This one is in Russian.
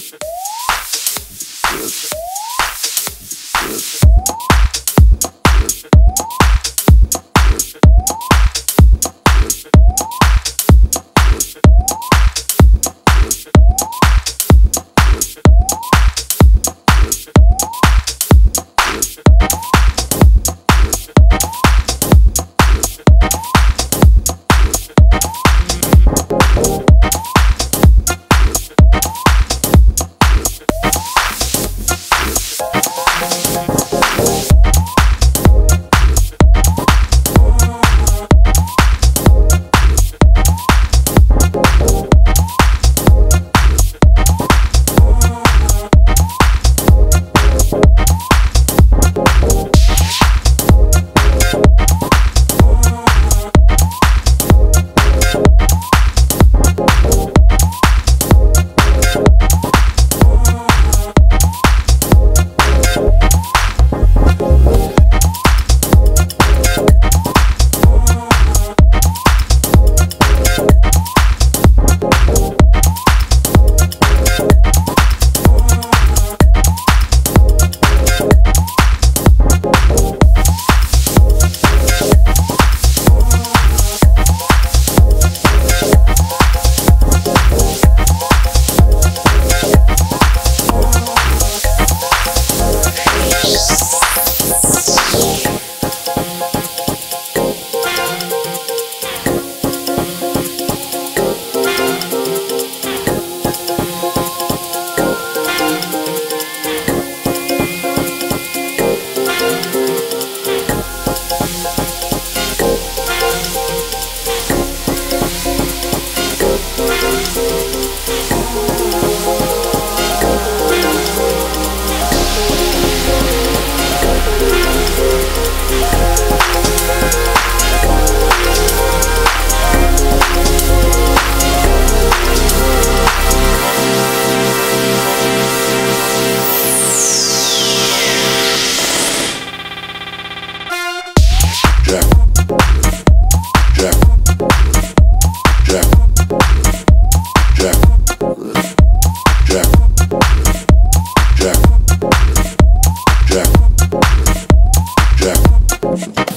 Yes. Música Bonjour.